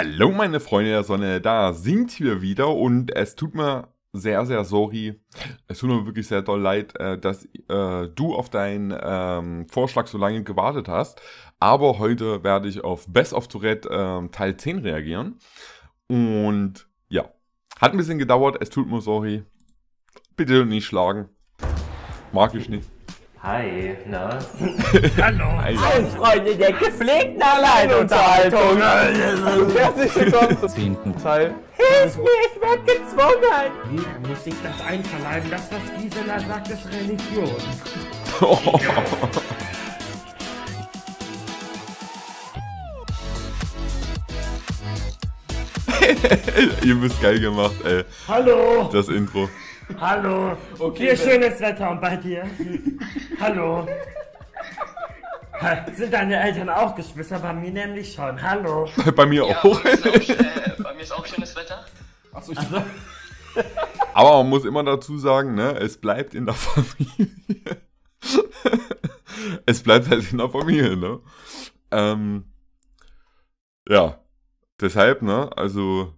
Hallo meine Freunde der Sonne, da sind wir wieder und es tut mir sehr, sehr sorry. Es tut mir wirklich sehr doll leid, äh, dass äh, du auf deinen ähm, Vorschlag so lange gewartet hast. Aber heute werde ich auf Best of Tourette äh, Teil 10 reagieren. Und ja, hat ein bisschen gedauert, es tut mir sorry. Bitte nicht schlagen. Mag ich nicht. Hi, na? Hallo. Hallo, Freunde der gepflegten Alleinunterhaltung. Herzlich willkommen zum zehnten Teil. Hilf mir, ich werde gezwungen. Jeder muss sich das einverleiben. Das, was Gisela sagt, ist Religion. Ihr bist geil gemacht, ey. Hallo. Das Intro. Hallo. Okay. Hier schönes Wetter und bei dir? Hallo. Ha, Sind deine Eltern auch Geschwister? Bei mir nämlich schon. Hallo. Bei mir Ja, auch. bei, mir ist auch äh, bei mir ist auch schönes Wetter. Achso, ich Aber man muss immer dazu sagen, ne, es bleibt in der Familie. es bleibt halt in der Familie, ne? Ähm, ja, deshalb, ne, also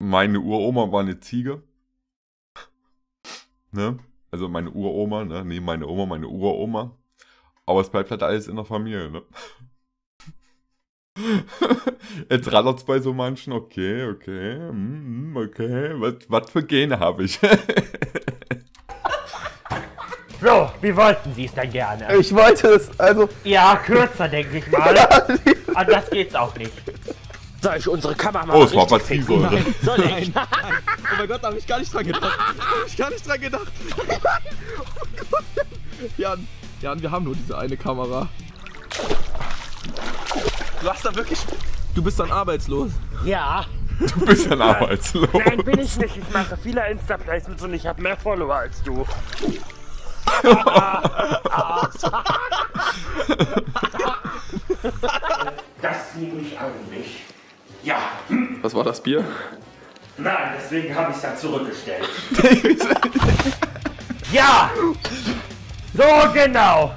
meine Uroma war eine Ziege. Ne? Also meine Uroma, ne? Nee, meine Oma, meine Uroma. Aber es bleibt halt alles in der Familie, ne? Jetzt rallert's bei so manchen, okay, okay, mm, mm, okay, was, was für Gene habe ich? So, wie wollten Sie es denn gerne? Ich wollte es, also, Ja, kürzer, denke ich mal. An das geht's auch nicht. Soll ich unsere Kamera mal oh, es war? Batiste. Soll ich? oh mein Gott, da habe ich gar nicht dran gedacht. Hab ich gar nicht dran gedacht. oh Gott. Jan, Jan, wir haben nur diese eine Kamera. Du hast da wirklich, du bist dann arbeitslos. Ja. Du bist ja arbeitslos. Nein, bin ich nicht. Ich mache viele Insta-Placements und ich habe mehr Follower als du. Das liebe ich eigentlich. Ja. Was war das Bier? Nein, deswegen habe ich es ja zurückgestellt. ja! So genau!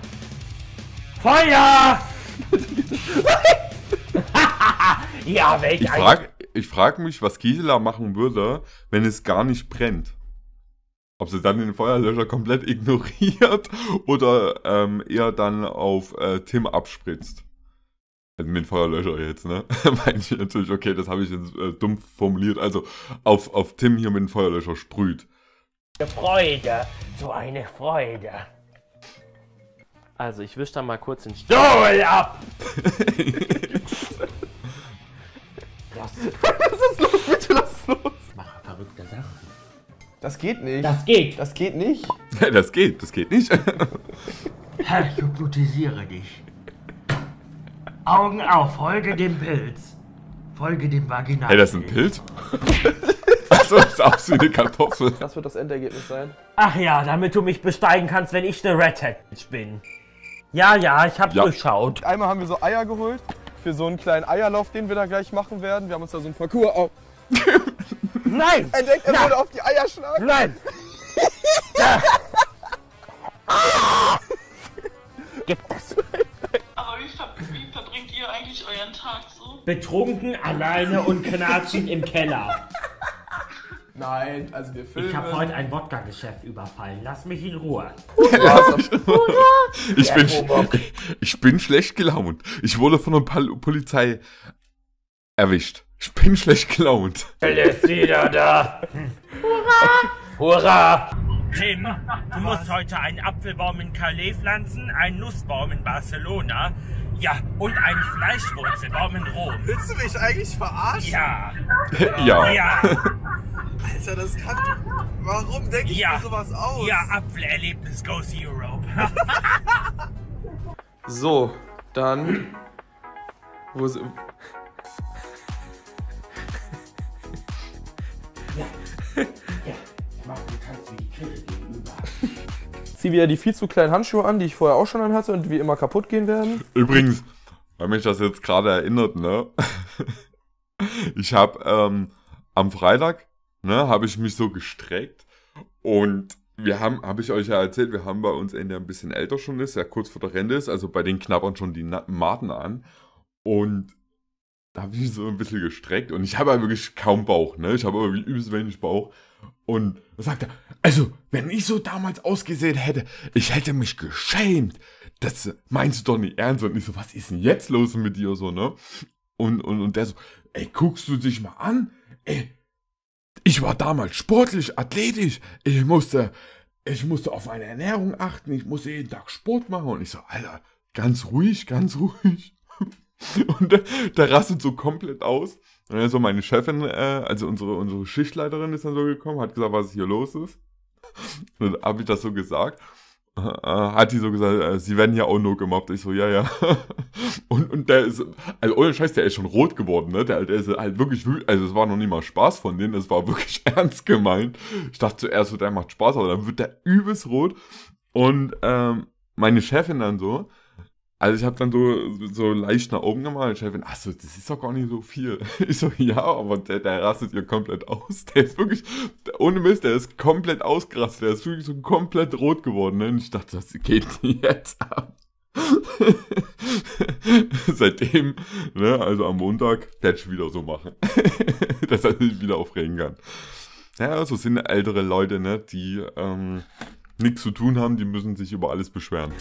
Feuer! ja, welch Ich ein... frage ich frag mich, was Gisela machen würde, wenn es gar nicht brennt. Ob sie dann den Feuerlöscher komplett ignoriert oder ähm, eher dann auf äh, Tim abspritzt. Also mit dem Feuerlöscher jetzt, ne? Meine ich natürlich, okay, das habe ich jetzt äh, dumm formuliert. Also auf, auf Tim hier mit dem Feuerlöscher sprüht. Freude, so eine Freude. Also, ich wisch da mal kurz den Stuhl ab! das Was ist los? Bitte lass los. macht verrückte Sachen. Das geht nicht. Das geht. Das geht nicht. das geht, das geht nicht. Herr, ich hypnotisiere dich. Augen auf, folge dem Pilz. Folge dem Vaginal. hey, das ist ein Pilz? Achso, das ist aus wie eine Kartoffel. Das wird das Endergebnis sein. Ach ja, damit du mich besteigen kannst, wenn ich eine Redhead bin. Ja, ja, ich hab's Ja. durchschaut. Einmal haben wir so Eier geholt für so einen kleinen Eierlauf, den wir da gleich machen werden. Wir haben uns da so ein Parcours auf. Nein! Er denkt, er würde auf die Eier schlagen. Nein! Gib das. Eigentlich euren Tag so? Betrunken, alleine und knatschend im Keller. Nein, also wir filmen. Ich habe heute ein Wodka-Geschäft überfallen. Lass mich in Ruhe. Ich bin, ich bin schlecht gelaunt. Ich wurde von der Pol Polizei erwischt. Ich bin schlecht gelaunt. Er ist wieder da. Hurra! Hurra! Tim, du musst heute einen Apfelbaum in Calais pflanzen, einen Nussbaum in Barcelona, ja, und einen Fleischwurzelbaum in Rom. Willst du mich eigentlich verarschen? Ja, ja. ja, Alter, das kann. Warum denke ich Ja. mir sowas aus? ja, Apfelerlebnis goes Europe. So, dann. Wo sind. Zieh wieder die viel zu kleinen Handschuhe an, die ich vorher auch schon anhatte und wie immer kaputt gehen werden. Übrigens, weil mich das jetzt gerade erinnert, ne? Ich habe ähm, am Freitag, ne, habe ich mich so gestreckt und wir haben, habe ich euch ja erzählt, wir haben bei uns einen, der ein bisschen älter schon ist, der kurz vor der Rente ist, also bei den knabbern schon die Maten an. Und habe ich so ein bisschen gestreckt und ich habe ja wirklich kaum Bauch, ne? Ich habe irgendwie übelst wenig Bauch. Und da sagt er, also, wenn ich so damals ausgesehen hätte, ich hätte mich geschämt. Das meinst du doch nicht ernst. Und ich so, was ist denn jetzt los mit dir so, ne? Und, und, und der so, ey, guckst du dich mal an? Ey, ich war damals sportlich, athletisch. Ich musste, ich musste auf meine Ernährung achten. Ich musste jeden Tag Sport machen. Und ich so, Alter, ganz ruhig, ganz ruhig. Und der, der rastet so komplett aus. Und dann so meine Chefin, äh, also unsere, unsere Schichtleiterin ist dann so gekommen, hat gesagt, was hier los ist. Dann habe ich das so gesagt. Äh, hat die so gesagt, äh, sie werden ja auch nur gemobbt. Ich so, ja, ja. Und, und der ist, also ohne Scheiß, der ist schon rot geworden, ne? Der, der ist halt wirklich. Also es war noch nicht mal Spaß von denen, es war wirklich ernst gemeint. Ich dachte zuerst so, der macht Spaß, aber dann wird der übelst rot. Und ähm, meine Chefin dann so, also ich habe dann so, so leicht nach oben gemalt. Chefin, ach so, das ist doch gar nicht so viel. Ich so, ja, aber der, der rastet hier komplett aus. Der ist wirklich, ohne Mist, der ist komplett ausgerastet. Der ist wirklich so komplett rot geworden. Ne? Und ich dachte, das geht jetzt ab. Seitdem, ne, also am Montag, der ich wieder so machen. dass er sich wieder aufregen kann. Ja, so sind ältere Leute, ne, die ähm, nichts zu tun haben, die müssen sich über alles beschweren.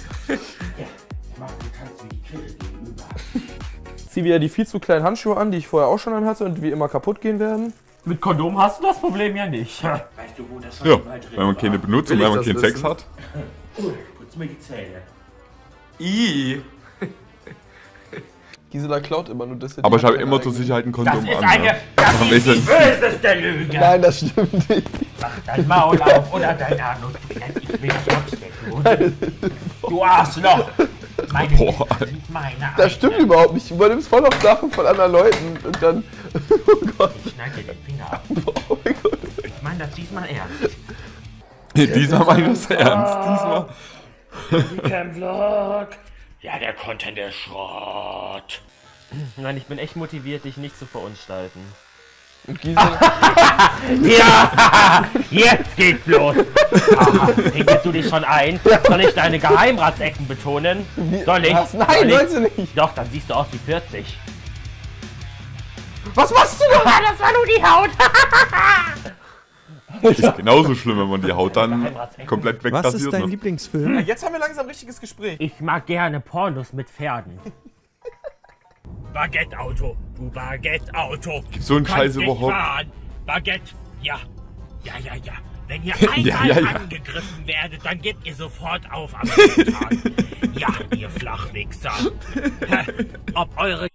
Zieh wieder die viel zu kleinen Handschuhe an, die ich vorher auch schon anhatte und wie immer kaputt gehen werden. Mit Kondom hast du das Problem ja nicht. Weißt du, wo das Ja, wenn man keine benutzt und Will wenn ich man keinen das Sex wissen? hat. Putz mir die Zähne. I. Gisela klaut immer nur das. Aber ich habe immer zur Sicherheit ein Das Kondom ist an. eine, ne? das ist die böseste Lüge. Nein, das stimmt nicht. Mach dein Maul auf oder dein Anus. Ich will abstecken. Du Arschloch. Meine Boah. Sind meine Das stimmt eigenen. überhaupt nicht. Du übernimmst voll auf Sachen von anderen Leuten und dann. Oh Gott. Ich schneide dir den Finger ab. Oh mein Gott. Ich meine das diesmal ernst. Diesmal meine ich das ernst. Diesmal. Cam-Vlog. Ja, der Content ist Schrott. Nein, ich bin echt motiviert, dich nicht zu verunstalten. Und Gisela. Ja, jetzt geht's los. Pinkelst du dich schon ein? Soll ich deine Geheimratsecken betonen? Soll ich? Was? Nein, Soll ich? sollst du nicht. Doch, dann siehst du aus wie 40. Was machst du da? Ah, das war nur die Haut. Ist genauso schlimm, wenn man die Haut dann komplett Was ist dein Ne? Lieblingsfilm? Jetzt haben wir langsam richtiges Gespräch. Ich mag gerne Pornos mit Pferden. Baguette-Auto, du Baguette-Auto. So Du Scheiß überhaupt? fahren. Baguette, ja. Ja, ja, ja. Wenn ihr einmal Ja, ja, ja. angegriffen werdet, dann gebt ihr sofort auf am. Ja, ihr Flachwichser. Hä? Ob eure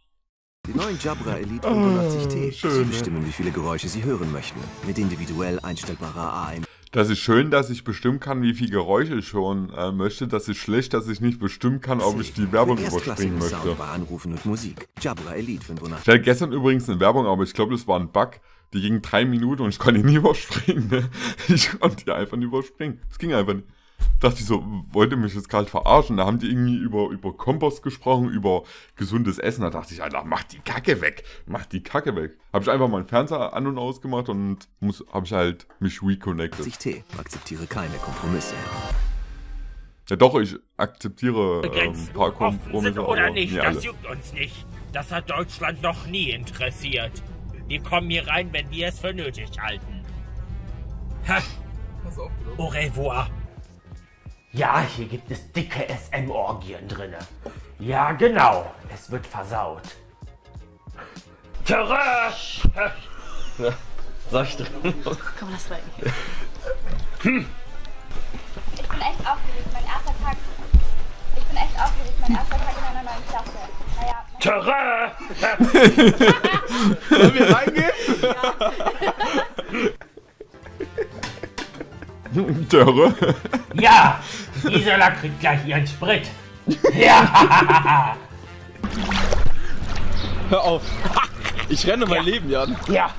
Die neuen Jabra Elite 85T. schön, Sie ne? bestimmen, wie viele Geräusche Sie hören möchten. Mit individuell einstellbarer AM. Das ist schön, dass ich bestimmen kann, wie viel Geräusche ich hören äh, möchte. Das ist schlecht, dass ich nicht bestimmen kann, ob ich die Werbung überspringen möchte. Anrufen und Musik. Jabra Elite 85. Ich hatte gestern übrigens eine Werbung, aber ich glaube, das war ein Bug. Die ging drei Minuten und ich konnte die nie überspringen. Ich konnte die einfach nicht überspringen. Es ging einfach nicht. Dachte ich so, wollte mich jetzt gerade verarschen. Da haben die irgendwie über, über Kompost gesprochen, über gesundes Essen. Da dachte ich, Alter, mach die Kacke weg. Mach die Kacke weg. Habe ich einfach meinen Fernseher an und ausgemacht und muss, habe ich halt mich reconnected. T. Akzeptiere keine Kompromisse. Ja doch, ich akzeptiere ähm, ein paar Kompromisse, oder aber nicht, das alle. juckt uns nicht. Das hat Deutschland noch nie interessiert. Wir kommen hier rein, wenn wir es für nötig halten. Ha. Au revoir. Ja, hier gibt es dicke SM-Orgien drinne. Ja, genau. Es wird versaut. Terror! Sag ich drin. Komm, lass rein. Ich bin echt aufgeregt, mein erster Tag. Ich bin echt aufgeregt, mein erster Tag in einer neuen Klasse. Naja, Terror! Sollen wir reingehen? Dörre. Ja! Gisela kriegt gleich ihren Sprit. Ja! Hör auf. Ich renne mein Leben, Jan. Ja!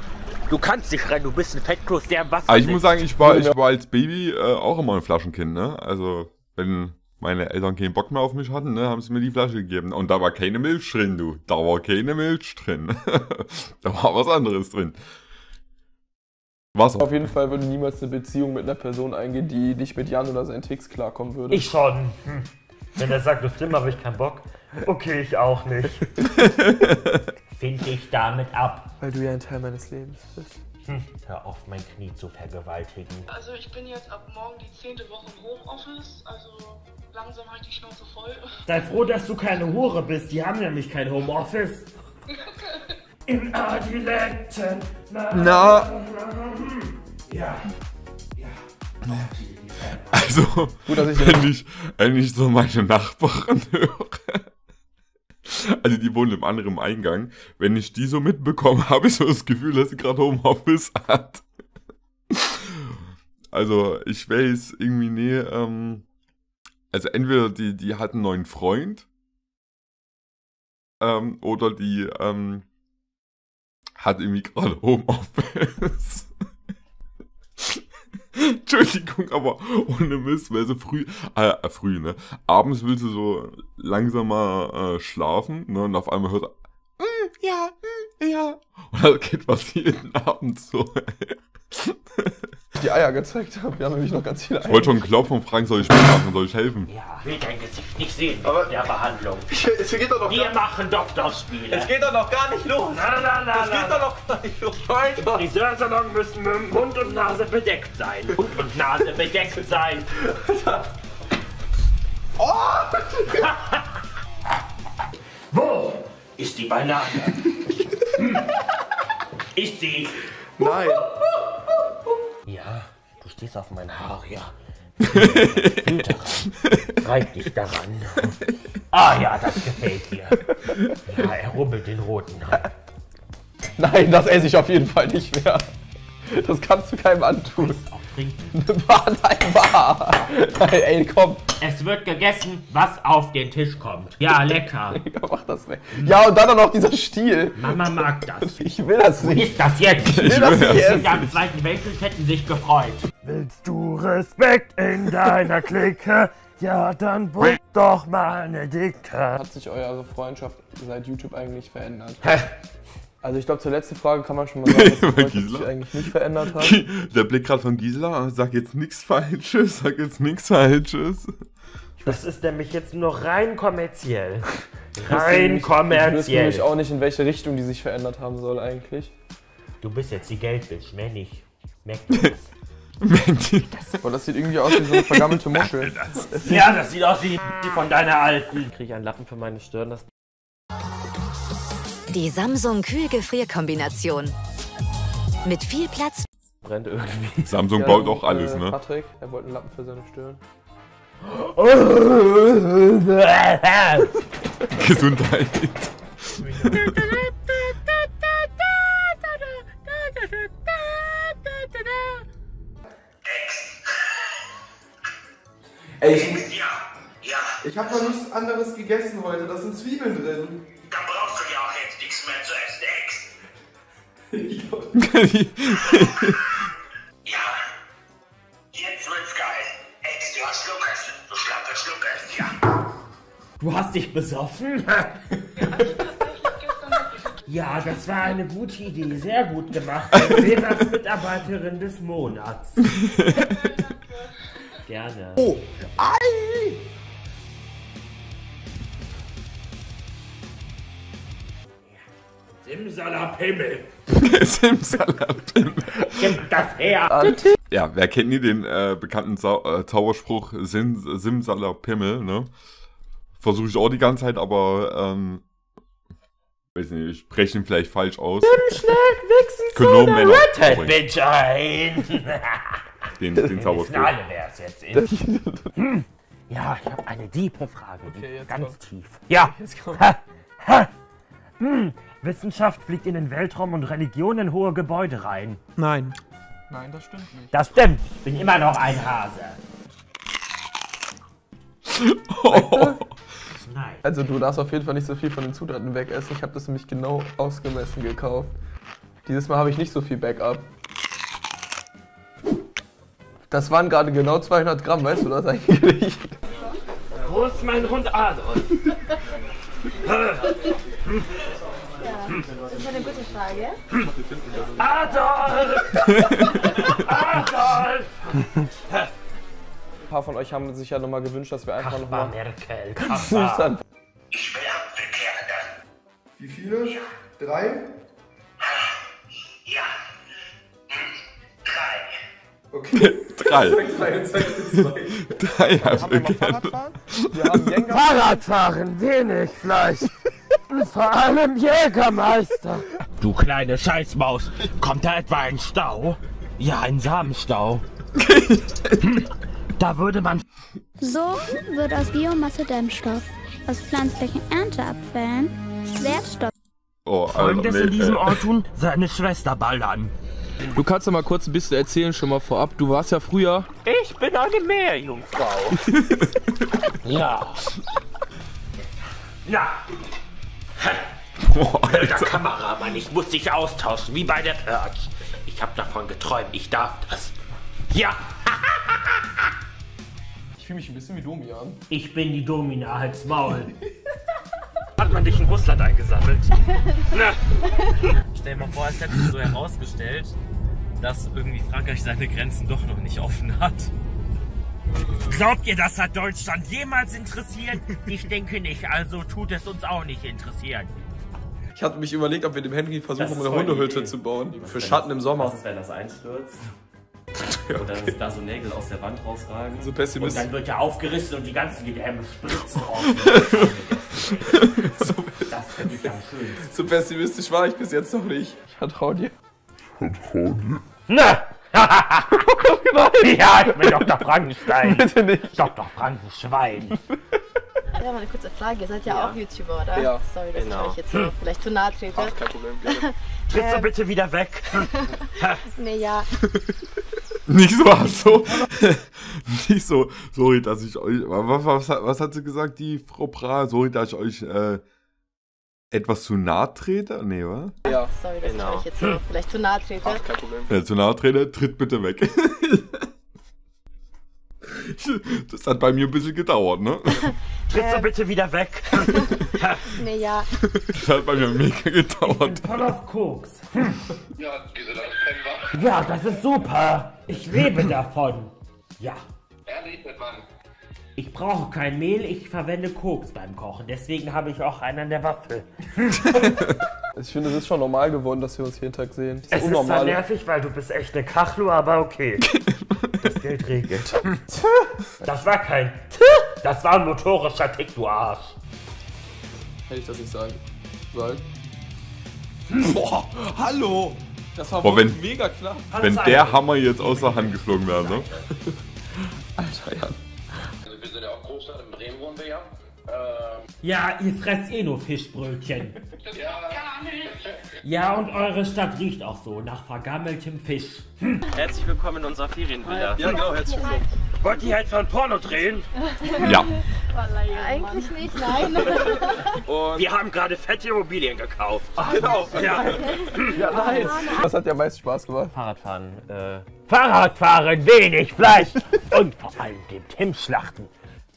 Du kannst nicht rennen, du bist ein Fettkloß, der im Wasser Aber ich muss sitzt. sagen, ich war, ich war als Baby äh, auch immer ein Flaschenkind, ne? Also, wenn meine Eltern keinen Bock mehr auf mich hatten, ne, haben sie mir die Flasche gegeben. Und da war keine Milch drin, du. Da war keine Milch drin. da war was anderes drin. Wasser. Auf jeden Fall würde niemals eine Beziehung mit einer Person eingehen, die nicht mit Jan oder seinen Ticks klarkommen würde. Ich schon. Hm. Wenn er sagt, du Slim, habe ich keinen Bock. Okay, ich auch nicht. Find dich damit ab. Weil du ja ein Teil meines Lebens bist. Hm, hör auf, mein Knie zu vergewaltigen. Also ich bin jetzt ab morgen die zehnte Woche im Homeoffice, also langsam habe ich die Schnauze voll. Sei froh, dass du keine Hure bist. Die haben nämlich kein Homeoffice. Im Adiletten. Na. Ja. Also, Gut, dass ich wenn ich, wenn ich so meine Nachbarin höre, also die wohnen im anderen Eingang, wenn ich die so mitbekomme, habe ich so das Gefühl, dass sie gerade Homeoffice hat. Also, ich weiß irgendwie, nee, ähm, also entweder die, die hat einen neuen Freund, ähm, oder die, ähm, hat irgendwie gerade Homeoffice. Entschuldigung, aber ohne Mist, weil so früh, äh, früh, ne? Abends willst du so langsamer äh, schlafen, ne? Und auf einmal hört er, "Mm, ja, mm, ja. Und dann geht was jeden Abend so. die Eier gezeigt habe. Wir haben nämlich noch ganz viele Ich Eier. wollte schon klopfen und fragen, soll ich mitmachen, soll ich helfen? Ja, will dein Gesicht nicht sehen Aber- in der Behandlung. Es geht doch noch Wir machen Doktorspiele. Es geht doch noch gar nicht los. Na, na, na, Es geht na. doch noch gar nicht los. Im Friseursalon müssen Mund und Nase bedeckt sein. Mund und Nase bedeckt sein. Wo ist die Banane? Hm. Ist sie? Nein. Ja, du stehst auf mein Haar, ja. Fühl daran. Reib dich daran. Ah ja, das gefällt dir. Ja, er rubbelt den roten. Nein, das esse ich auf jeden Fall nicht mehr. Das kannst du keinem antun. Trinken. Wahr, nein. Nein, ey, komm. Es wird gegessen, was auf den Tisch kommt. Ja, lecker. Mach das weg. Ja, und dann auch noch dieser Stiel. Mama mag das. Ich will das nicht. Ist das jetzt? Ich will das nicht Kinder essen. im Zweiten Weltkrieg hätten sich gefreut. Willst du Respekt in deiner Clique? Ja, dann buch doch mal eine Dicke. Hat sich eure Freundschaft seit YouTube eigentlich verändert? Also ich glaube, zur letzten Frage kann man schon mal sagen, dass sich eigentlich nicht verändert hat. Der Blick gerade von Gisela, sag jetzt nichts Falsches, sag jetzt nichts Falsches. Das ist nämlich jetzt nur rein kommerziell. Ich Rein wüsste nämlich kommerziell. auch nicht, in welche Richtung die sich verändert haben soll eigentlich. Du bist jetzt die Geldbitch, mehr nicht. Merk du das? Boah, das sieht irgendwie aus wie so eine vergammelte Muschel. ja, das sieht aus wie die von deiner alten. Kriege ich einen Lappen für meine Stirn, das Die Samsung Kühlgefrierkombination. Mit viel Platz brennt irgendwie. Samsung Ja, baut auch alles, äh, ne? Patrick, er wollte einen Lappen für seine Stirn. Gesundheit. Ey, ich, Ja, ja, ich habe noch nichts anderes gegessen heute. Da sind Zwiebeln drin. dann Ja, jetzt wird's geil. Ex, du hast Lukas, du schlappes Lukas, ja. Du hast dich besoffen? Ja, das war eine gute Idee, sehr gut gemacht. Wäre als Mitarbeiterin des Monats. Gerne. Simsalabhimmel, Simsalabim. gib das her. Ja, wer kennt nie den äh, bekannten Zau äh, Zauberspruch Sim Simsalabhimmel, ne? Versuche ich auch die ganze Zeit, aber ähm, weiß nicht, ich spreche ihn vielleicht falsch aus. Können nur Männer sprechen, Bitch ein. den, den Zauberspruch. Jetzt. Hm. Ja, ich habe eine tiefe Frage, Okay, jetzt ganz kommt. tief. Ja. Jetzt kommt. Ha, ha. Hm. Wissenschaft fliegt in den Weltraum und Religion in hohe Gebäude rein. Nein. Nein, das stimmt nicht. Das stimmt. Ich bin immer noch ein Hase. Nein. Also du darfst auf jeden Fall nicht so viel von den Zutaten wegessen. Ich habe das nämlich genau ausgemessen gekauft. Dieses Mal habe ich nicht so viel Backup. Das waren gerade genau 200 Gramm, weißt du das eigentlich? Wo ist mein Hund Adolf? Das ist eine gute Frage. Adolf! Adolf! Ein paar von euch haben sich ja nochmal gewünscht, dass wir einfach nochmal... Merkel. Dann. Ich will Apfelkerne. Wie viele? Drei? Ja. Drei. Okay. Drei. Drei, Haben wir mal Apfelkerne. Fahrradfahren? Wir haben Jenga. Fahrradfahren, wenig Fleisch. Vor allem Jägermeister. Du kleine Scheißmaus, kommt da etwa ein Stau? Ja, ein Samenstau. Hm, da würde man So wird aus Biomasse Dämmstoff, aus pflanzlichen Ernteabfällen Wertstoff. Oh, Alter, Folgendes nee, in diesem Ort tun, seine Schwester ballern. Du kannst ja mal kurz ein bisschen erzählen schon mal vorab. Du warst ja früher. Ich bin eine Meerjungfrau. ja. Ja. Boah, Der Alter. Kameramann, ich muss dich austauschen, wie bei der Perch. Ich hab davon geträumt, ich darf das. Ja, Ich fühle mich ein bisschen wie Domian. ich bin die Domina, halt's Maul. Hat man dich in Russland eingesammelt? Na, Stell dir mal vor, es hätte sich so herausgestellt, dass irgendwie Frankreich seine Grenzen doch noch nicht offen hat. Glaubt ihr, das hat Deutschland jemals interessiert? Ich denke nicht, also tut es uns auch nicht interessieren. Ich hatte mich überlegt, ob wir dem Henry versuchen, eine Hundehütte zu bauen. Für Schatten das- im Sommer. Was ist, wenn das einstürzt? Und dann da so Nägel aus der Wand rausragen. So Und pessimistisch. dann wird er aufgerissen und die ganzen Gedärme spritzen raus. das finde ich am schönsten. So pessimistisch war ich bis jetzt noch nicht. Ich vertraue dir. Na! Ja, ich bin Dr. Frankenstein. Bitte nicht. Dr. Frankenschwein. Ja, mal eine kurze Frage. Ihr seid ja, auch YouTuber, oder? Ja. Sorry, dass Genau. ich euch jetzt so vielleicht zu nahe trete. Ach, kein Problem. Gerne. Tritt so bitte wieder weg. Nee, ja. Nicht so, ach so. Nicht so. Sorry, dass ich euch. Was, was, was hat sie gesagt, die Frau Bra? Sorry, dass ich euch äh, etwas zu nahe trete? Nee, wa? Ja. Sorry, dass Genau. ich euch jetzt so vielleicht zu nahe trete. Ach, kein Problem. Wer zu nahe trete, tritt bitte weg. Das hat bei mir ein bisschen gedauert, ne? Tritt so bitte wieder weg. Nee, ja. Das hat bei mir mega gedauert. Voll auf Koks. Ja, wieso das kennen Ja, das ist super. Ich lebe davon. Ja. Ich brauche kein Mehl, ich verwende Koks beim Kochen. Deswegen habe ich auch einen an der Waffel. Ich finde, es ist schon normal geworden, dass wir uns jeden Tag sehen. Das Es ist zwar unnormal. nervig, weil du bist echt eine Kachlu, aber okay. Das Geld regelt. Das war kein Das war ein motorischer Tick, du Arsch. Hätte ich das nicht sagen sollen. Boah, hallo! Das war Boah, wenn- mega knapp. Wenn der Hammer jetzt aus der Hand geflogen wäre, ne? Alter, Jan. Wir sind ja auch Großstadt, in Bremen wohnen wir ja. Ja, ihr fresst eh nur Fischbrötchen. Ja, Ja, und eure Stadt riecht auch so, nach vergammeltem Fisch. Herzlich willkommen in unserer Ferienvilla. Ja, genau, herzlich willkommen. Wollt ihr halt von Porno drehen? Ja. Eigentlich nicht, nein. Wir haben gerade fette Immobilien gekauft. Genau. Ja. Ja, nice. Was hat dir am meisten Spaß gemacht? Fahrradfahren, äh, Fahrradfahren, wenig Fleisch und vor allem dem Tim schlachten.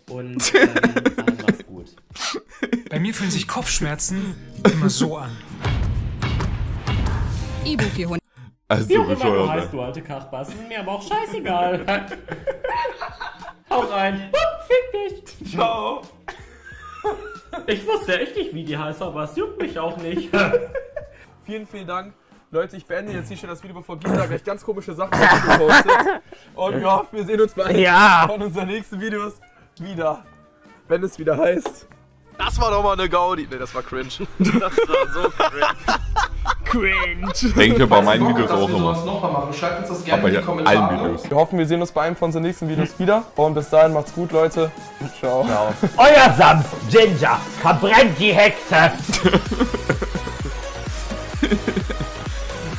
und ähm, dann mach's gut. Bei mir fühlen sich Kopfschmerzen immer so an. Ibu 400. Also Wie auch immer du heißt, du alte Kachbass. Ist mir aber auch scheißegal. Hau rein. Fick dich. Ciao. Ich wusste echt nicht, wie die heißt, aber es juckt mich auch nicht. Vielen, vielen Dank. Leute, ich beende jetzt hier schon das Video, bevor Gisa gleich ganz komische Sachen postet. Und ja, wir sehen uns bei Ja. von unseren nächsten Videos wieder. Wenn es wieder heißt. Das war doch mal eine Gaudi. Ne, das war cringe. Das war so Cringe. Denke bei meinen Videos auch immer. nochmal machen. Schreibt uns das Aber gerne in die allen Videos. Wir hoffen, wir sehen uns bei einem von unseren nächsten Videos wieder. Und bis dahin macht's gut, Leute. Ciao. Ciao. Euer Sams, Ginger, verbrennt die Hexe.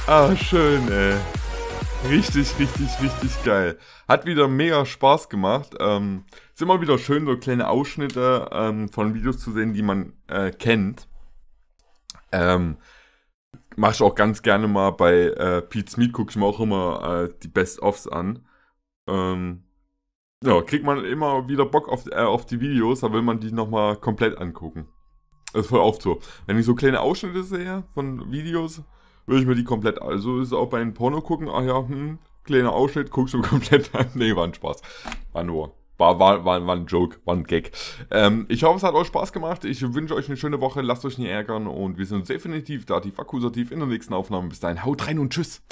Ah, schön, ey. Richtig, richtig, richtig geil. Hat wieder mega Spaß gemacht. Ähm, ist immer wieder schön, so kleine Ausschnitte ähm, von Videos zu sehen, die man äh, kennt. Ähm, mach ich auch ganz gerne mal bei äh, Pete's Meat, gucke ich mir auch immer äh, die Best-Offs an. Ähm, ja, kriegt man immer wieder Bock auf, äh, auf die Videos, da will man die nochmal komplett angucken. Das ist voll oft so. Wenn ich so kleine Ausschnitte sehe von Videos, würde ich mir die komplett, also ist auch bei den Porno gucken, ach ja, hm, kleiner Ausschnitt, guckst du komplett an. Nee, war ein Spaß. War nur War, war, war, war ein Joke, war ein Gag. Ähm, ich hoffe, es hat euch Spaß gemacht. Ich wünsche euch eine schöne Woche. Lasst euch nicht ärgern. Und wir sind uns definitiv da, tief akkusativ in der nächsten Aufnahme. Bis dahin, haut rein und tschüss.